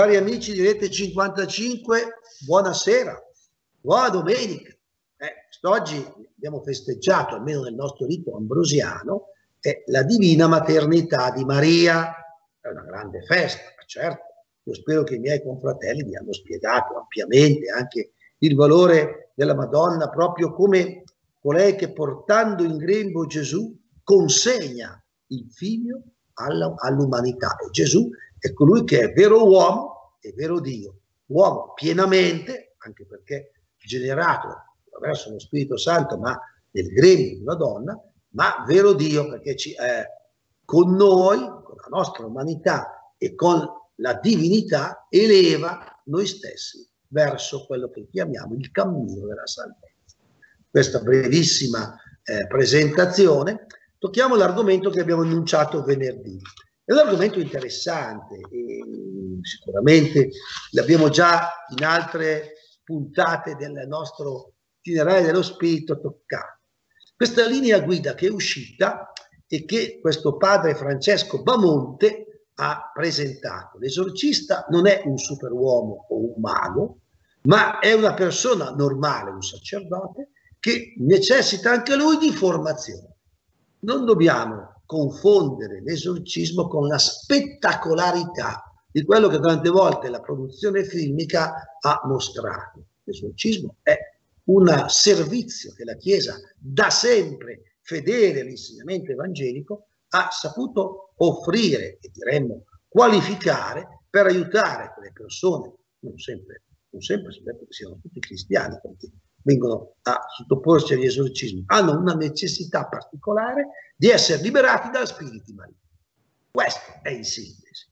Cari amici di Rete 55, buonasera, buona domenica. Eh, quest'oggi abbiamo festeggiato, almeno nel nostro rito ambrosiano, eh, la divina maternità di Maria. È una grande festa, certo. Io spero che i miei confratelli vi hanno spiegato ampiamente anche il valore della Madonna proprio come colei che portando in grembo Gesù consegna il figlio all'umanità. E Gesù è colui che è vero uomo e vero Dio, uomo pienamente, anche perché generato attraverso lo Spirito Santo, ma nel grembo di una donna, ma vero Dio perché ci, eh, con noi, con la nostra umanità e con la divinità, eleva noi stessi verso quello che chiamiamo il cammino della salvezza. Questa brevissima eh, presentazione, tocchiamo l'argomento che abbiamo annunciato venerdì. È un argomento interessante e sicuramente l'abbiamo già in altre puntate del nostro itinerario dello spirito toccato. Questa linea guida che è uscita e che questo padre Francesco Bamonte ha presentato. L'esorcista non è un superuomo o un mago, ma è una persona normale, un sacerdote, che necessita anche lui di formazione. Non dobbiamo confondere l'esorcismo con la spettacolarità di quello che tante volte la produzione filmica ha mostrato. L'esorcismo è un servizio che la Chiesa da sempre fedele all'insegnamento evangelico ha saputo offrire e diremmo qualificare per aiutare quelle persone, non sempre, non sempre si che siano tutti cristiani, perché vengono a sottoporsi agli esorcismi, hanno una necessità particolare di essere liberati da spiriti maligni. Questo è in sintesi.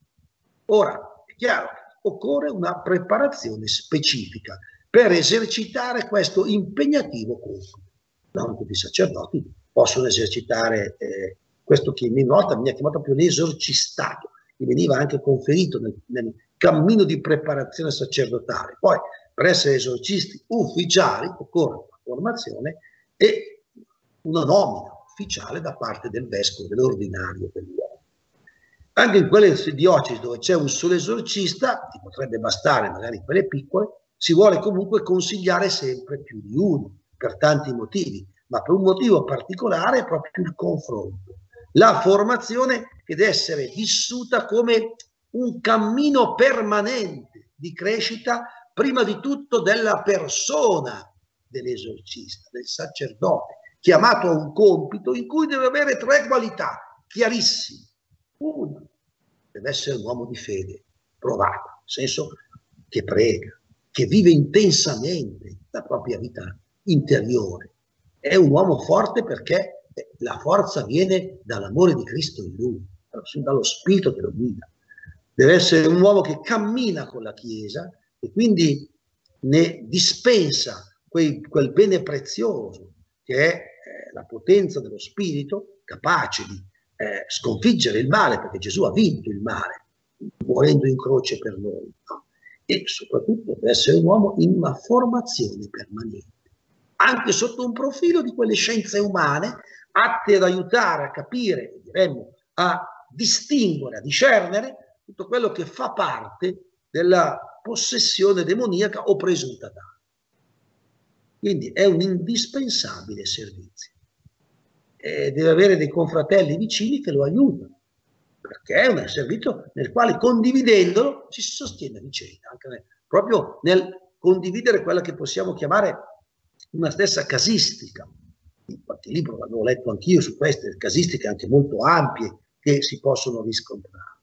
Ora, è chiaro, occorre una preparazione specifica per esercitare questo impegnativo compito. Non tutti i sacerdoti possono esercitare eh, questo che in volta veniva chiamato più l'esorcistato, che veniva anche conferito nel, nel cammino di preparazione sacerdotale. Poi per essere esorcisti ufficiali occorre una formazione e una nomina ufficiale da parte del vescovo, dell'ordinario dell'uomo. Anche in quelle diocesi dove c'è un solo esorcista, ti potrebbe bastare magari quelle piccole, si vuole comunque consigliare sempre più di uno, per tanti motivi, ma per un motivo particolare è proprio il confronto. La formazione che deve essere vissuta come un cammino permanente di crescita prima di tutto della persona dell'esorcista, del sacerdote, chiamato a un compito in cui deve avere tre qualità chiarissime. Una, deve essere un uomo di fede, provato, nel senso che prega, che vive intensamente la propria vita interiore. È un uomo forte perché la forza viene dall'amore di Cristo in lui, dallo spirito che lo guida. Deve essere un uomo che cammina con la Chiesa e quindi ne dispensa quei, quel bene prezioso che è eh, la potenza dello spirito capace di eh, sconfiggere il male perché Gesù ha vinto il male morendo in croce per noi no? e soprattutto deve essere un uomo in una formazione permanente anche sotto un profilo di quelle scienze umane atte ad aiutare a capire, diremmo, a distinguere, a discernere tutto quello che fa parte della possessione demoniaca o presunta tale. Quindi è un indispensabile servizio. E deve avere dei confratelli vicini che lo aiutano, perché è un servizio nel quale condividendolo ci si sostiene a vicenda, nel, proprio nel condividere quella che possiamo chiamare una stessa casistica. Qualche libro l'avevo letto anch'io su queste casistiche anche molto ampie che si possono riscontrare.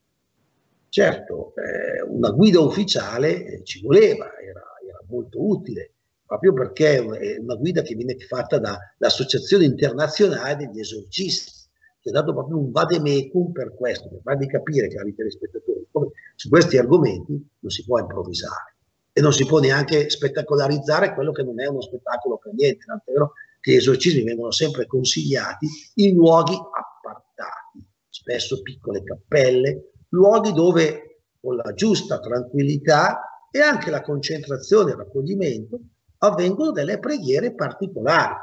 Certo, eh, una guida ufficiale eh, ci voleva, era, era, molto utile, proprio perché è una guida che viene fatta dall'Associazione Internazionale degli Esorcisti, che ha dato proprio un vademecum per questo, per farvi capire, cari telespettatori, come su questi argomenti non si può improvvisare e non si può neanche spettacolarizzare quello che non è uno spettacolo per niente, tant'è vero che gli esorcismi vengono sempre consigliati in luoghi appartati, spesso piccole cappelle, luoghi dove con la giusta tranquillità e anche la concentrazione e il raccoglimento avvengono delle preghiere particolari.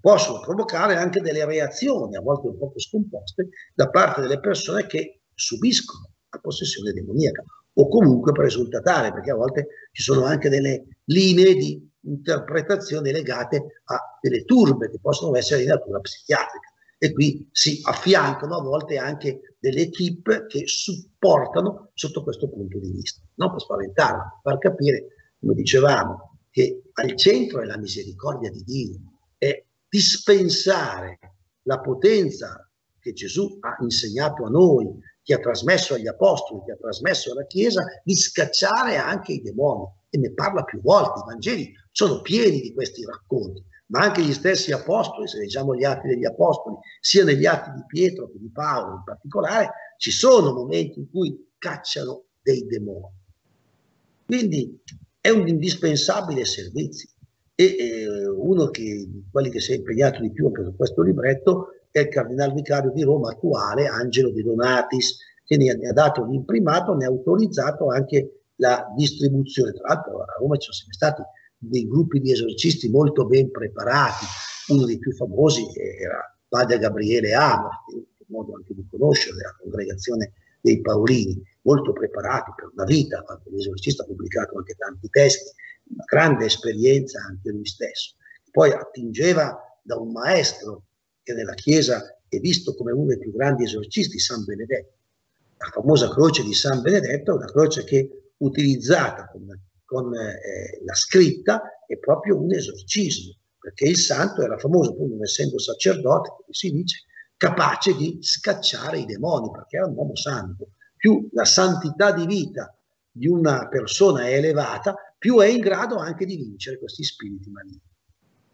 Possono provocare anche delle reazioni, a volte un poco scomposte, da parte delle persone che subiscono la possessione demoniaca o comunque presunta tale, perché a volte ci sono anche delle linee di interpretazione legate a delle turbe che possono essere di natura psichiatrica e qui si affiancano a volte anche delle equip che supportano sotto questo punto di vista, non per spaventarla, per capire, come dicevamo, che al centro è la misericordia di Dio, è dispensare la potenza che Gesù ha insegnato a noi, che ha trasmesso agli apostoli, che ha trasmesso alla Chiesa, di scacciare anche i demoni. E ne parla più volte, i Vangeli sono pieni di questi racconti, ma anche gli stessi apostoli, se leggiamo gli atti degli apostoli, sia negli atti di Pietro che di Paolo in particolare, ci sono momenti in cui cacciano dei demoni. Quindi è un indispensabile servizio. E eh, uno che, quelli che si è impegnato di più anche su questo libretto è il cardinale vicario di Roma attuale, Angelo De Donatis, che ne ha dato l'imprimato, ne ha autorizzato anche la distribuzione. Tra l'altro a Roma ci sono sempre stati dei gruppi di esorcisti molto ben preparati, uno dei più famosi era padre Gabriele Amo, che è modo anche di conoscere la congregazione dei Paolini, molto preparati per una vita, l'esorcista ha pubblicato anche tanti testi, una grande esperienza anche lui stesso. Poi attingeva da un maestro che nella Chiesa è visto come uno dei più grandi esorcisti, San Benedetto. La famosa croce di San Benedetto è una croce che utilizzata con, con eh, la scritta è proprio un esorcismo, perché il santo era famoso, pur non essendo sacerdote, come si dice, capace di scacciare i demoni, perché era un uomo santo. Più la santità di vita di una persona è elevata, più è in grado anche di vincere questi spiriti maligni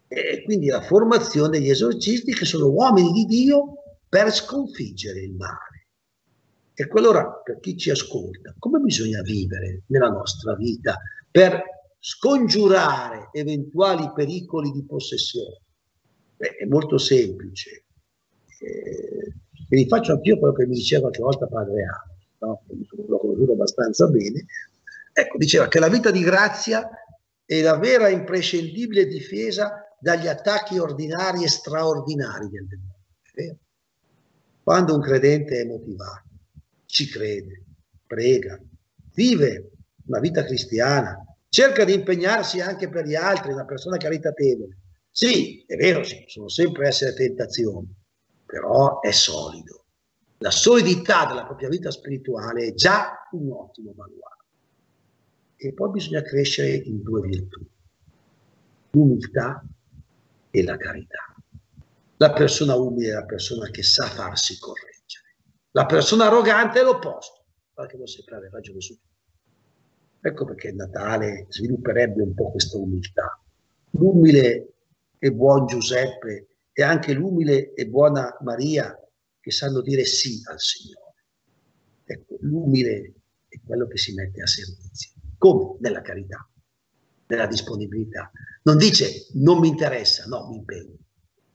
e quindi la formazione degli esorcisti che sono uomini di Dio per sconfiggere il male. E allora, per chi ci ascolta, come bisogna vivere nella nostra vita per scongiurare eventuali pericoli di possessione? Beh, è molto semplice. Eh, e vi faccio anch'io quello che mi diceva qualche volta padre Amo, no? l'ho conosciuto abbastanza bene. Ecco, diceva che la vita di grazia è la vera imprescindibile difesa dagli attacchi ordinari e straordinari del demonio. Quando un credente è motivato, ci crede, prega, vive una vita cristiana, cerca di impegnarsi anche per gli altri, una persona caritatevole. Sì, è vero, ci possono sempre essere tentazioni, però è solido. La solidità della propria vita spirituale è già un ottimo baluardo. E poi bisogna crescere in due virtù. L'umiltà e la carità. La persona umile è la persona che sa farsi correggere. La persona arrogante è l'opposto, perché non sempre avere ragione su tutto. Ecco perché Natale svilupperebbe un po' questa umiltà. L'umile e buon Giuseppe e anche l'umile e buona Maria che sanno dire sì al Signore. Ecco, l'umile è quello che si mette a servizio. Come? Nella carità della disponibilità. Non dice non mi interessa, no, mi impegno.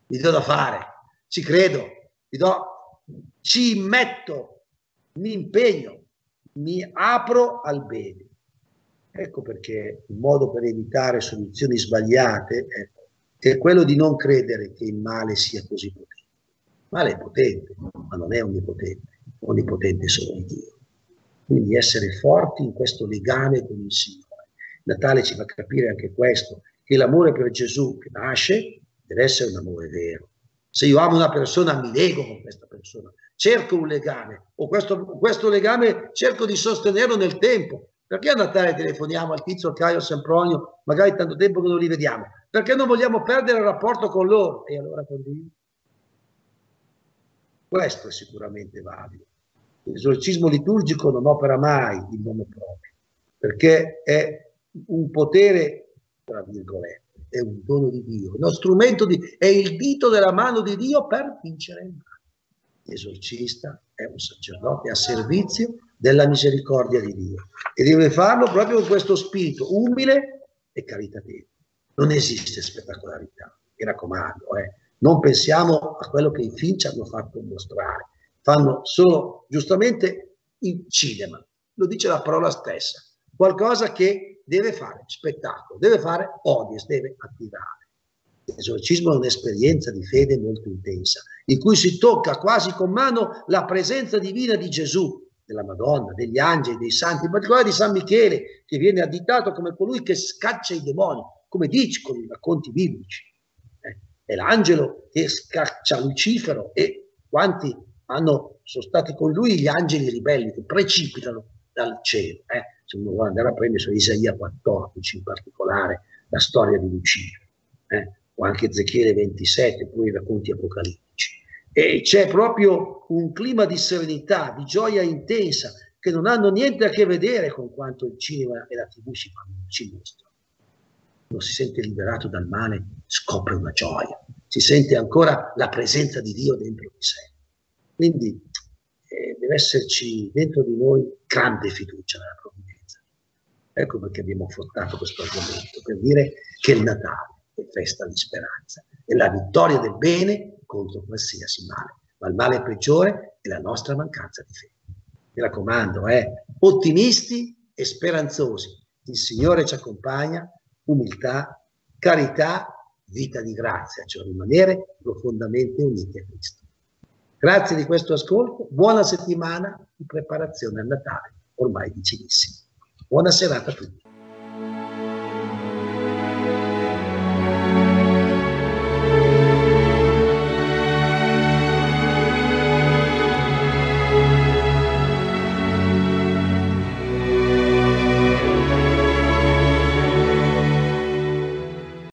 Mi do da fare, ci credo, mi do, ci metto, mi impegno, mi apro al bene. Ecco perché il modo per evitare soluzioni sbagliate ecco, è quello di non credere che il male sia così potente. Il male è potente, ma non è onnipotente, onnipotente solo Dio. Quindi essere forti in questo legame con il Signore Natale ci fa capire anche questo, che l'amore per Gesù che nasce deve essere un amore vero. Se io amo una persona, mi lego con questa persona, cerco un legame, o questo, questo legame cerco di sostenerlo nel tempo. Perché a Natale telefoniamo al tizio, Caio, Sempronio, magari tanto tempo che non li vediamo? Perché non vogliamo perdere il rapporto con loro. E allora con? Questo è sicuramente valido. L'esorcismo liturgico non opera mai il nome proprio, perché è un potere, tra virgolette, è un dono di Dio, uno strumento di, è il dito della mano di Dio per vincere il male. L'esorcista è un sacerdote a servizio della misericordia di Dio e deve farlo proprio con questo spirito umile e caritatevole. Non esiste spettacolarità, mi raccomando, eh. non pensiamo a quello che i film ci hanno fatto mostrare, fanno solo giustamente il cinema, lo dice la parola stessa, qualcosa che deve fare spettacolo, deve fare audience, deve attivare. L'esorcismo è un'esperienza di fede molto intensa, in cui si tocca quasi con mano la presenza divina di Gesù, della Madonna, degli angeli, dei santi, in particolare di San Michele, che viene additato come colui che scaccia i demoni, come dice con i racconti biblici. Eh, è l'angelo che scaccia Lucifero e quanti hanno, sono stati con lui gli angeli ribelli che precipitano dal cielo. Eh. Se uno vuole andare a prendere su Isaia 14 in particolare, la storia di Lucifero, eh. o anche Ezechiele 27, poi i racconti apocalittici. E c'è proprio un clima di serenità, di gioia intensa, che non hanno niente a che vedere con quanto il cinema e la tv ci, ci mostrano. Uno si sente liberato dal male, scopre una gioia, si sente ancora la presenza di Dio dentro di sé. Quindi eh, deve esserci dentro di noi grande fiducia nella provvidenza. Ecco perché abbiamo affrontato questo argomento, per dire che il Natale è festa di speranza, è la vittoria del bene contro qualsiasi male, ma il male peggiore è la nostra mancanza di fede. Mi raccomando, eh, ottimisti e speranzosi. Il Signore ci accompagna, umiltà, carità, vita di grazia, cioè rimanere profondamente uniti a Cristo. Grazie di questo ascolto, buona settimana di preparazione al Natale, ormai vicinissimo. Buona serata a tutti.